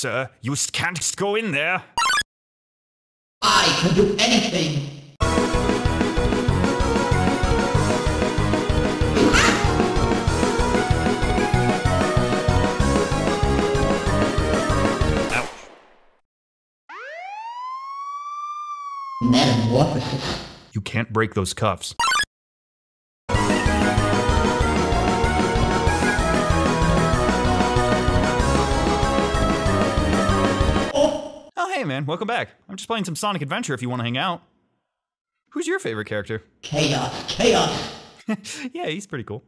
Sir, you can't go in there. I can do anything. Metamorphosis. You can't break those cuffs. Hey man, welcome back. I'm just playing some Sonic Adventure if you want to hang out. Who's your favorite character? chaos, chaos. yeah, he's pretty cool.